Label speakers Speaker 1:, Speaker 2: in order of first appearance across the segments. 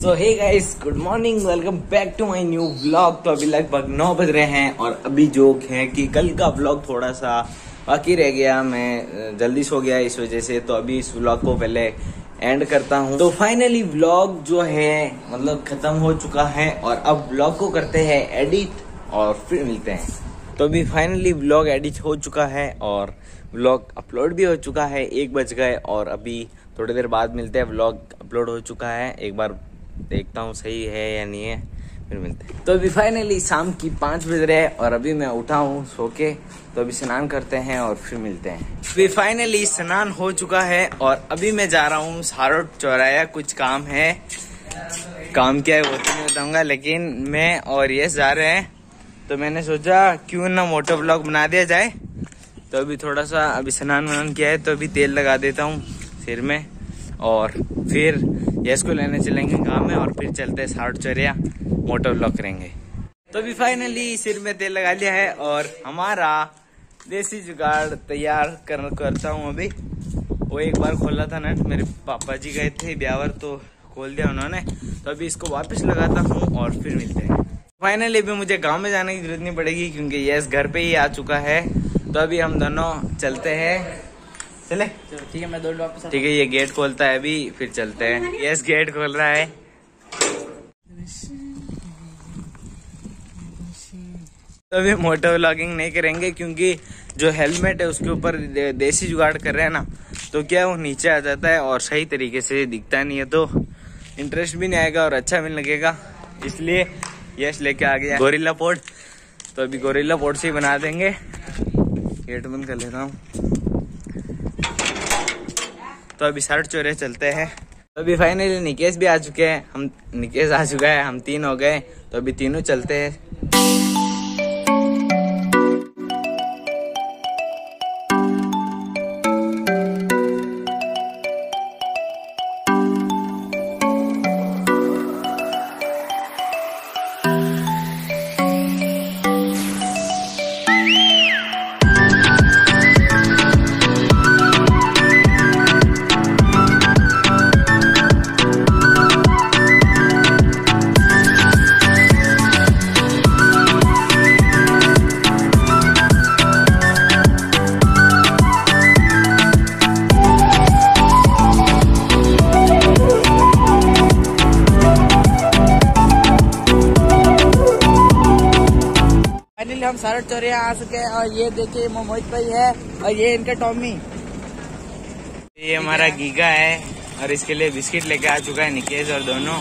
Speaker 1: So hey guys good morning welcome back to my new vlog तो अभी लगभग नौ बज रहे हैं और अभी जोक है कि कल का व्लॉग थोड़ा सा बाकी रह गया। मैं जल्दी सो गया इस वजह से। तो अभी इस व्लॉग को पहले एंड करता हूँ। तो फाइनली व्लॉग जो है मतलब खत्म हो चुका है और अब व्लॉग को करते हैं एडिट और फिर मिलते हैं। तो अभी फाइनली व्लॉग एडिट हो चुका है और व्लॉग अपलोड भी हो चुका है। एक बज गए और अभी थोड़ी देर बाद मिलते हैं। व्लॉग अपलोड हो चुका है। एक बार देखता हूँ सही है या नहीं है फिर मिलते हैं। तो अभी फाइनली शाम की पाँच बज रहे हैं और अभी मैं उठा हूँ सो के तो अभी स्नान करते हैं और फिर मिलते हैं। अभी फाइनली स्नान हो चुका है और अभी मैं जा रहा हूँ सारोट चौराया कुछ काम है। काम क्या है वो तो नहीं बताऊँगा लेकिन मैं और यश जा रहे हैं। तो मैंने सोचा क्यों ना मोटो ब्लॉग बना दिया जाए। तो अभी थोड़ा सा अभी स्नान वनान किया है तो अभी तेल लगा देता हूँ सिर में और फिर यश को लेने चलेंगे गाँव में और फिर चलते साठ चौरिया मोटर ब्लॉक करेंगे। तो अभी फाइनली सिर में तेल लगा लिया है और हमारा देसी जुगाड़ तैयार कर, करता हूँ अभी। वो एक बार खोला था नट मेरे पापा जी गए थे ब्यावर तो खोल दिया उन्होंने। तो अभी इसको वापस लगाता हूँ और फिर मिलते हैं। फाइनली अभी मुझे गाँव में जाने की ज़रूरत नहीं पड़ेगी क्योंकि यस घर पे ही आ चुका है। तो अभी हम दोनों चलते हैं। चले।
Speaker 2: ठीक है मैं दौड़ वापस
Speaker 1: ठीक है ये गेट खोलता है अभी फिर चलते हैं। यस गेट खोल रहा है। तो अभी मोटर व्लॉगिंग नहीं करेंगे क्योंकि जो हेलमेट है उसके ऊपर देसी जुगाड़ कर रहे हैं ना तो क्या वो नीचे आ जाता है और सही तरीके से दिखता नहीं है तो इंटरेस्ट भी नहीं आएगा और अच्छा भी नहीं लगेगा। इसलिए यश लेके आ गया गोरिल्ला पोर्ट तो अभी गोरिल्ला पोर्ट से ही बना देंगे। गेट बंद कर लेता हूँ। तो अभी साढ़े चोरे चलते हैं। तो अभी फाइनली निकेश भी आ चुके हैं। हम निकेश आ चुका है, हम तीन हो गए। तो अभी तीनों चलते हैं।
Speaker 2: सारा चौरे आ चुके हैं और ये देखिए मोहित भाई है और ये इनका टॉमी।
Speaker 1: ये हमारा गीगा है और इसके लिए बिस्किट लेके आ चुका है निकेश और दोनों।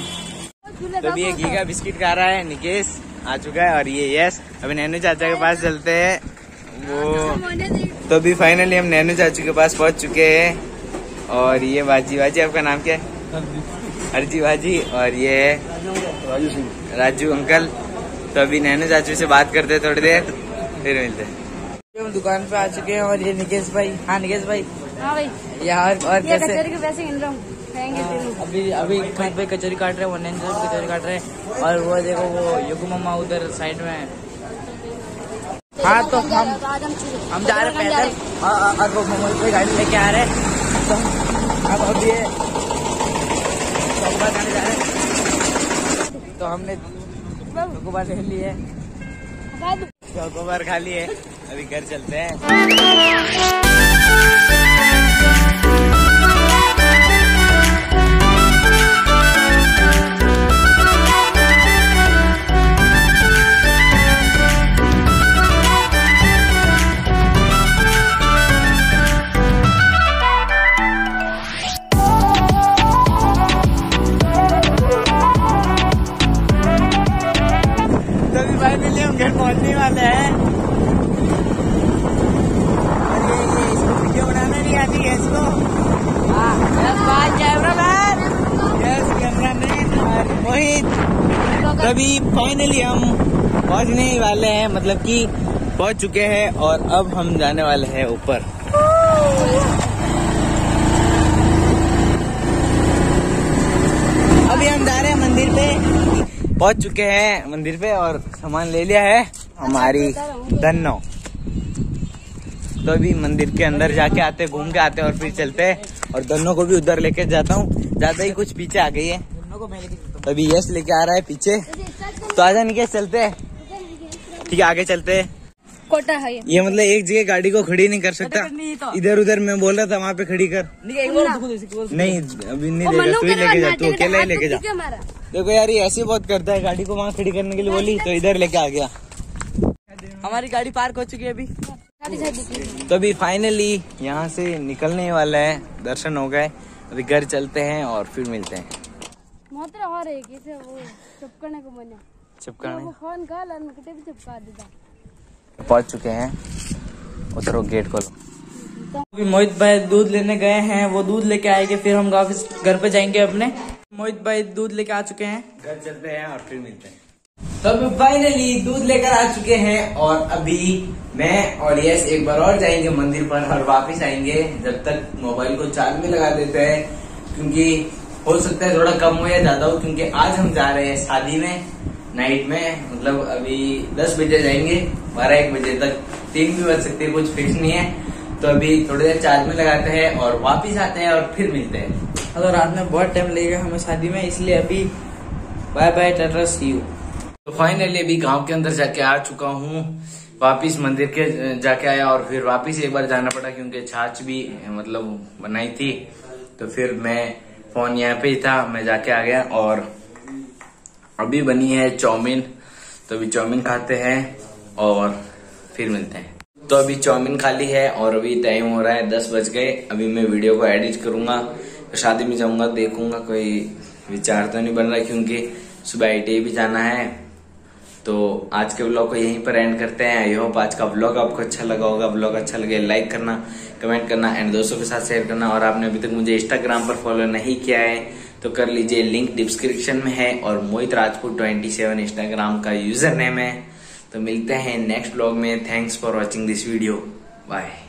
Speaker 1: तो ये गीगा बिस्किट खा रहा है निकेश आ चुका है और ये यस अभी नैनू चाचा के पास चलते हैं। वो तो अभी फाइनली हम नैनू चाचू के पास पहुँच चुके हैं। और ये बाजी बाजी आपका नाम क्या है? हरजी बाजी और ये राजू सिंह। राजू अंकल। तो अभी नैनो चाचू से बात करते हैं थोड़ी देर फिर मिलते हैं।
Speaker 2: हम दुकान पे आ चुके हैं और ये निकेश भाई हाँ निकेश भाई।
Speaker 3: हाँ भाई।
Speaker 2: यार और
Speaker 3: ये
Speaker 2: कैसे?
Speaker 3: के पैसे गिन रहा हूँ।
Speaker 2: अभी अभी खान भाई कचौरी काट रहे हैं वन नाइन कचौरी काट रहे हैं। और वो देखो वो युगु मम्मा उधर साइड में है। हाँ तो हम
Speaker 3: हम
Speaker 2: जा रहे हैं पैदल। और और वो मोमोज पे गाड़ी लेके आ रहे हैं। तो अब अब ये जा रहे हैं। तो हमने चौकोबार खाली ली है।
Speaker 1: चौकोबार खा लिए अभी घर चलते हैं। हम घर पहुँचने वाले हैं। है और मोहित अभी फाइनली हम पहुँचने वाले हैं मतलब कि पहुँच चुके हैं और अब हम जाने वाले हैं ऊपर। अभी हम जा रहे हैं मंदिर पे। पहुँच चुके हैं मंदिर पे और सामान ले लिया है हमारी धनो तो अभी मंदिर के अंदर जाके आते, घूम के आते और फिर चलते हैं। और दोनों को भी उधर लेके जाता हूँ। ज़्यादा ही कुछ पीछे आ गई है। तो अभी यश लेके आ रहा है पीछे। तो आजा निकेश चलते ठीक है, आगे चलते हैं।
Speaker 3: कोटा है ये।
Speaker 1: ये मतलब एक जगह गाड़ी को खड़ी नहीं कर सकता।
Speaker 2: तो।
Speaker 1: इधर उधर मैं बोल रहा था वहाँ पे खड़ी कर।
Speaker 2: नहीं एक बार दुखो दे इसको
Speaker 1: नहीं अभी नहीं देगा तू ही लेके जा तू अकेला ही लेके जा। देखो यार ये ऐसे बहुत करता है गाड़ी को वहाँ खड़ी करने के लिए बोली तो इधर लेके आ गया।
Speaker 2: हमारी गाड़ी पार्क हो चुकी है अभी।
Speaker 1: तो अभी फाइनली यहाँ से निकलने वाला है दर्शन हो गए। अभी घर चलते हैं और फिर मिलते हैं।
Speaker 3: मोहतरा हो रही कैसे वो चिपकने को बने
Speaker 1: चिपकाने? पहुँच चुके हैं। उतरो गेट खोलो
Speaker 2: अभी मोहित भाई दूध लेने गए हैं वो दूध लेके आएँगे फिर हम वापस घर पे जाएँगे अपने। मोहित भाई दूध लेके आ चुके हैं।
Speaker 1: घर चलते हैं और फिर मिलते हैं। तो अभी फाइनली दूध लेकर आ चुके हैं और अभी मैं और यश एक बार और जाएँगे मंदिर पर और वापस आएँगे जब तक मोबाइल को चार्ज में लगा देते हैं क्योंकि हो सकता है थोड़ा कम हो या ज़्यादा हो क्योंकि आज हम जा रहे हैं शादी में नाइट में मतलब अभी दस बजे जाएँगे। बारह एक बजे तक। तीन भी बज सकते हैं कुछ फिक्स नहीं है। तो अभी थोड़ी देर चार्ज में लगाते हैं और वापिस आते हैं और फिर मिलते हैं।
Speaker 2: तो रात में बहुत टाइम लगेगा हमें शादी में इसलिए अभी bye bye tata see you
Speaker 1: तो फाइनली अभी गाँव के अंदर जाके आ चुका हूँ। वापिस मंदिर के जाके आया और फिर वापिस एक बार जाना पड़ा क्योंकि छाछ भी मतलब बनाई थी। तो फिर मैं फ़ोन यहाँ पे ही था मैं जाके आ गया और अभी बनी है चाउमीन। तो अभी चाउमीन खाते हैं। और फिर मिलते हैं। तो अभी चाउमीन खाली है और अभी टाइम हो रहा है दस बज गए। अभी मैं वीडियो को एडिट करूँगा तो शादी में जाऊँगा, देखूँगा, कोई विचार तो नहीं बन रहा क्योंकि सुबह आई भी जाना है। तो आज के ब्लॉग को यहीं पर एंड करते हैं। आई होप आज का ब्लॉग आपको अच्छा लगा होगा। ब्लॉग अच्छा लगे लाइक करना कमेंट करना एंड दोस्तों के साथ शेयर करना। और आपने अभी तक मुझे इंस्टाग्राम पर फॉलो नहीं किया है तो कर लीजिए। लिंक डिस्क्रिप्शन में है और Mohit Rajput twenty seven Instagram का यूज़र नेम है। तो मिलते हैं नेक्स्ट ब्लॉग में. Thanks for watching this video bye